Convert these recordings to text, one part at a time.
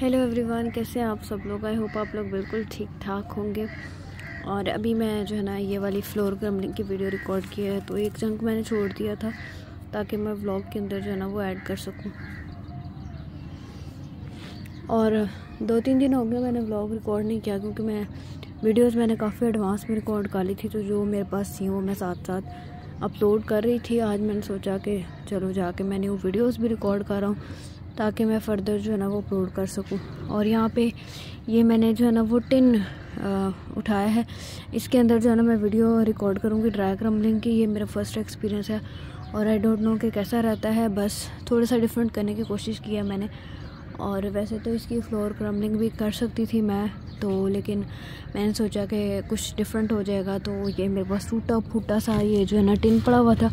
Hello everyone कैसे हैं आप सब लोग? आई होप आप लोग बिल्कुल ठीक ठाक होंगे। और अभी मैं जो है ना, ये वाली फ्लोर क्रमलिंग की वीडियो रिकॉर्ड की है तो एक चंक मैंने छोड़ दिया था, ताकि मैं व्लॉग के अंदर जो है ना, वो ऐड कर सकूँ। और दो तीन दिन हो गए मैंने व्लॉग रिकॉर्ड नहीं किया, क्योंकि मैं वीडियोज़ मैंने काफ़ी एडवांस में रिकॉर्ड कर ली थी तो जो मेरे पास थी, वो मैं साथ साथ अपलोड कर रही थी। आज मैंने सोचा कि चलो जाके मैं न्यू वीडियोस भी रिकॉर्ड कर रहा हूँ। ताकि मैं फ़र्दर जो है ना वो अपलोड कर सकूँ। और यहाँ पे ये मैंने जो है ना वो टिन उठाया है। इसके अंदर जो है ना मैं वीडियो रिकॉर्ड करूँगी ड्राई क्रम्बलिंग की। ये मेरा फ़र्स्ट एक्सपीरियंस है और आई डोंट नो कि कैसा रहता है। बस थोड़ा सा डिफरेंट करने की कोशिश की है मैंने। और वैसे तो इसकी फ्लोर क्रम्बलिंग भी कर सकती थी मैं तो लेकिन मैंने सोचा कि कुछ डिफरेंट हो जाएगा तो ये मेरे पास टूटा फूटा सा ये जो है ना टिन पड़ा हुआ था।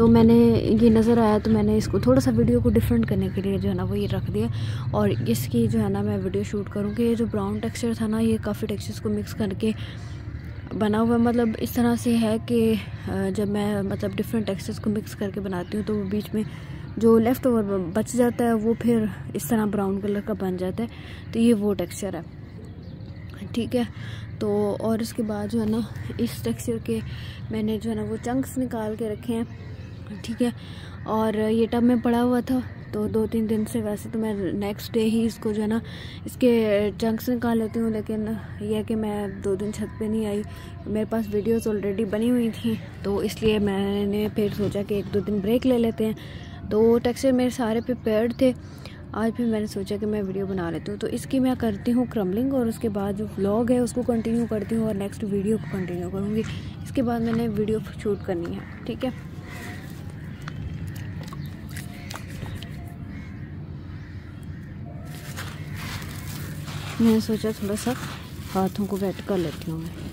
तो मैंने ये नज़र आया तो मैंने इसको थोड़ा सा वीडियो को डिफरेंट करने के लिए जो है ना वो ये रख दिया। और इसकी जो है ना मैं वीडियो शूट करूँ कि ये जो ब्राउन टेक्सचर था ना, ये काफ़ी टेक्सचर्स को मिक्स करके बना हुआ मतलब इस तरह से है कि जब मैं मतलब डिफरेंट टेक्सचर्स को मिक्स करके बनाती हूँ तो वो बीच में जो लेफ़्ट ओवर बच जाता है, वो फिर इस तरह ब्राउन कलर का बन जाता है। तो ये वो टेक्सचर है। ठीक है? तो और इसके बाद जो है ना, इस टेक्सचर के मैंने जो है ना वो चंक्स निकाल के रखे हैं। ठीक है। और ये टब में पड़ा हुआ था तो दो तीन दिन से वैसे तो मैं नेक्स्ट डे ही इसको जो है ना, इसके चंक्स निकाल लेती हूँ, लेकिन यह कि मैं दो दिन छत पे नहीं आई। मेरे पास वीडियोस ऑलरेडी बनी हुई थी तो इसलिए मैंने फिर सोचा कि एक दो दिन ब्रेक ले लेते हैं। तो टेक्सचर मेरे सारे प्रिपेयर्ड थे। आज भी मैंने सोचा कि मैं वीडियो बना लेती हूँ। तो इसकी मैं करती हूँ क्रमलिंग और उसके बाद जो व्लॉग है, उसको कंटिन्यू करती हूँ और नेक्स्ट वीडियो को कंटिन्यू करूँगी। इसके बाद मैंने वीडियो शूट करनी है, ठीक है। मैंने सोचा थोड़ा सा हाथों को वेट कर लेती हूँ मैं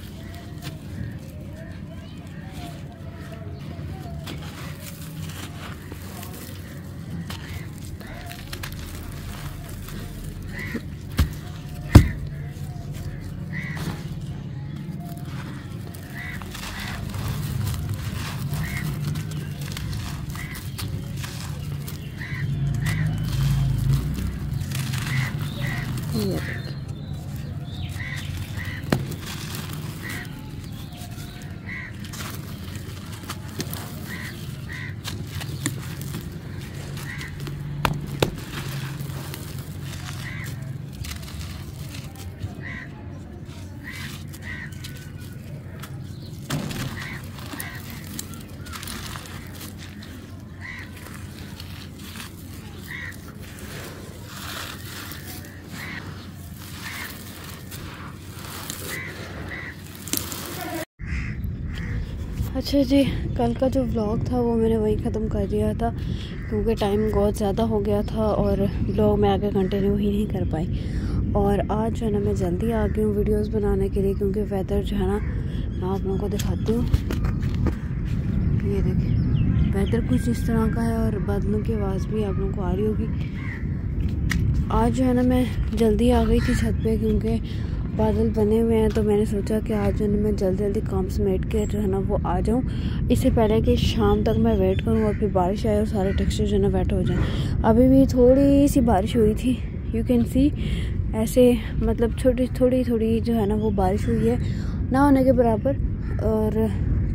Yeah. अच्छा जी, कल का जो व्लॉग था वो मैंने वहीं ख़त्म कर दिया था, क्योंकि टाइम बहुत ज़्यादा हो गया था और व्लॉग मैं आगे कंटिन्यू ही नहीं कर पाई। और आज जो है ना, मैं जल्दी आ गई हूँ वीडियोस बनाने के लिए, क्योंकि वेदर जो है ना, मैं आप लोगों को दिखाती हूँ। ये देखिए वेदर कुछ इस तरह का है और बादलों की आवाज़ भी आप लोगों को आ रही होगी। आज जो है ना, मैं जल्दी आ गई थी छत पे, क्योंकि बादल बने हुए हैं तो मैंने सोचा कि आज जो मैं जल्दी जल्दी काम समेट के जो है ना वो आ जाऊँ। इससे पहले कि शाम तक मैं वेट करूँ और फिर बारिश आए और सारे टेक्सचर जो है ना वेट हो जाए। अभी भी थोड़ी सी बारिश हुई थी यू कैन सी ऐसे मतलब छोटी थोड़ी थोड़ी जो है ना वो बारिश हुई है, ना होने के बराबर। और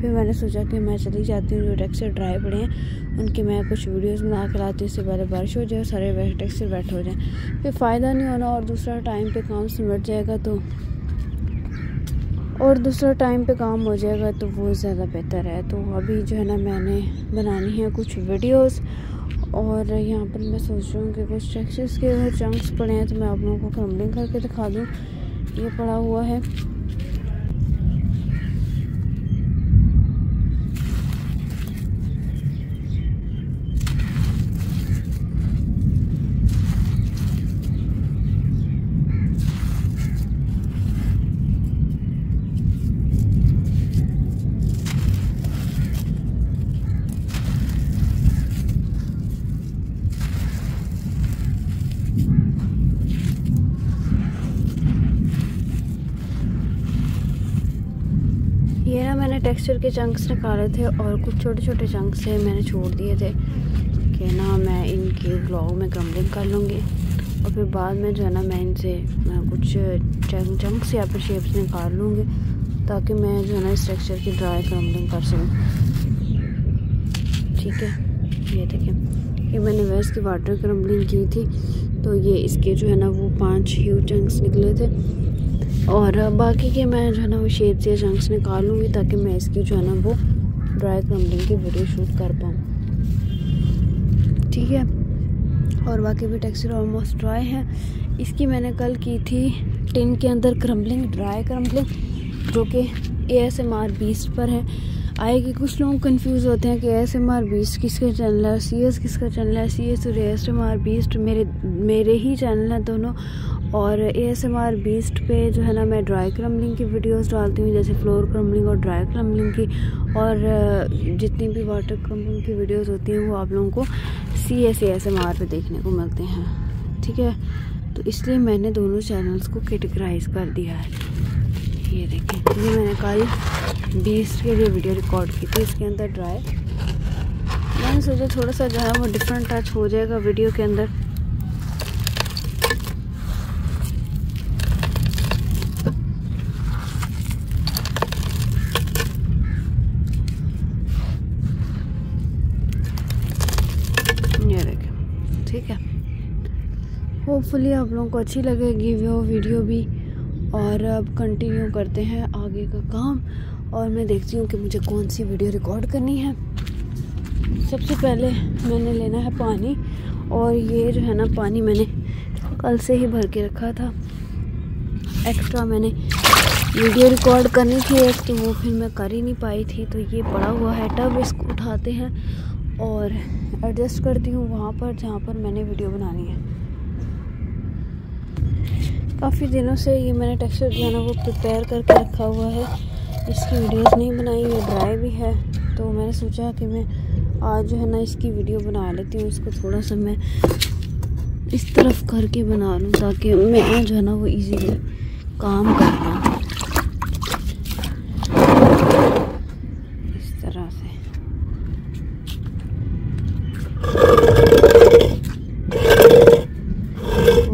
फिर मैंने सोचा कि मैं चली जाती हूँ जो टेक्सचर ड्राई पड़े हैं। उनकी मैं कुछ वीडियोस बना कर लाती हूँ, इससे पहले बारिश हो जाए, सारे टेक्सचर वेट हो जाए। फिर फ़ायदा नहीं होना और दूसरा टाइम पे काम सिमट जाएगा तो और दूसरा टाइम पे काम हो जाएगा तो वो ज़्यादा बेहतर है। तो अभी जो है ना, मैंने बनानी है कुछ वीडियोस और यहाँ पर मैं सोच रहा हूँ कि कुछ टेक्सचर्स के अगर चंक्स पड़े हैं तो मैं आप लोगों को क्रम्बलिंग करके दिखा दूँ। ये पड़ा हुआ है। ये ना मैंने टेक्सचर के चंक्स निकाले थे और कुछ छोटे छोटे चंक्स से मैंने छोड़ दिए थे कि ना मैं इनके ब्लॉग में क्रम्बलिंग कर लूँगी। और फिर बाद में जो है ना मैं इनसे कुछ चंक्स या फिर शेप्स निकाल लूँगी ताकि मैं जो है ना इस स्ट्रक्चर की ड्राई क्रम्बलिंग कर सकूँ। ठीक है? ये देखें। ये मैंने वेस्ट की वाटर क्रम्बलिंग की थी तो ये इसके जो है ना वो पाँच ह्यू चंक्स निकले थे। और बाकी के मैं जो है ना वो शेप्स या जंक्स निकालूँगी ताकि मैं इसकी जो है ना वो ड्राई क्रम्बलिंग की वीडियो शूट कर पाऊँ। ठीक है? और बाकी भी टेक्सचर ऑलमोस्ट ड्राई है। इसकी मैंने कल की थी टिन के अंदर क्रम्बलिंग ड्राई क्रम्बलिंग जो कि ए एस एम आर बीस पर है। आएगी कुछ लोग कंफ्यूज होते हैं कि A S M R beast किसका चैनल है सी एस किसका चैनल है सी एस और एस एम आर बीस्ट मेरे मेरे ही चैनल हैं दोनों। और A S M R beast पे जो है ना, मैं ड्राई क्रम्बलिंग की वीडियोस डालती हूँ, जैसे फ्लोर क्रम्बलिंग और ड्राई क्रम्बलिंग की। और जितनी भी वाटर क्रम्बलिंग की वीडियोस होती हैं, वो आप लोगों को C S S M R पर देखने को मिलते हैं। ठीक है? तो इसलिए मैंने दोनों चैनल्स को कैटेगराइज कर दिया है। ये देखें, ये मैंने कल बीस के लिए वीडियो रिकॉर्ड की थी, इसके अंदर ड्राई मैंने सोचा थोड़ा सा जो है वो डिफरेंट टच हो जाएगा वीडियो के अंदर ये देखें ठीक है? होपफुली आप लोगों को अच्छी लगेगी वो वीडियो भी। और अब कंटिन्यू करते हैं आगे का काम। और मैं देखती हूँ कि मुझे कौन सी वीडियो रिकॉर्ड करनी है। सबसे पहले मैंने लेना है पानी। और ये जो है ना, पानी मैंने कल से ही भर के रखा था। एक्स्ट्रा मैंने वीडियो रिकॉर्ड करनी थी एक तो वो फिर मैं कर ही नहीं पाई थी। तो ये पड़ा हुआ है। टब इसको उठाते हैं। और एडजस्ट करती हूँ वहाँ पर जहाँ पर मैंने वीडियो बनानी है। काफ़ी दिनों से ये मैंने टेक्सचर जो है ना वो प्रिपेयर करके रखा हुआ है। इसकी वीडियोस नहीं बनाई, ये ड्राई भी है। तो मैंने सोचा कि मैं आज जो है ना इसकी वीडियो बना लेती हूँ, इसको थोड़ा सा मैं इस तरफ़ करके बना लूँ ताकि मैं जो है ना वो इजीली काम कर पाऊँ इस तरह से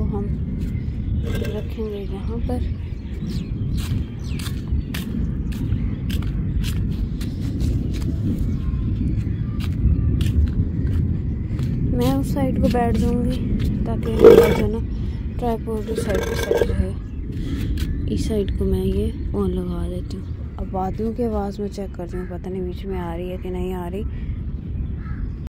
हम रखेंगे यहाँ पर। मैं उस साइड को बैठ जाऊँगी ताकि जो ना ट्राईपोर्ट उस साइड सेट रहे इस साइड को मैं ये ऑन लगा देती हूँ। अब बादलों की आवाज़ में चेक करती हूँ, पता नहीं बीच में आ रही है कि नहीं आ रही।